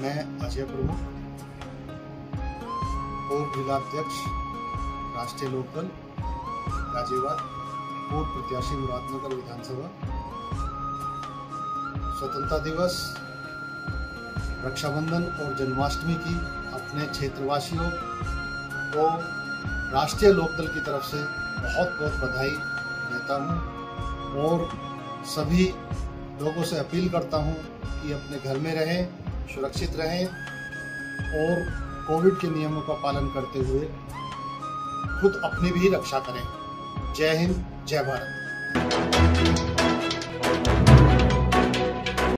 अजय प्रभु पूर्व जिलाध्यक्ष, राष्ट्रीय लोकदल गाजियाबाद पूर्व प्रत्याशी मुरादनगर विधानसभा। स्वतंत्रता दिवस, रक्षाबंधन और जन्माष्टमी की अपने क्षेत्रवासियों को राष्ट्रीय लोकदल की तरफ़ से बहुत बहुत बधाई देता हूँ, और सभी लोगों से अपील करता हूँ कि अपने घर में रहें सुरक्षित रहें और कोविड के नियमों का पालन करते हुए खुद अपनी भी रक्षा करें। जय हिंद, जय भारत।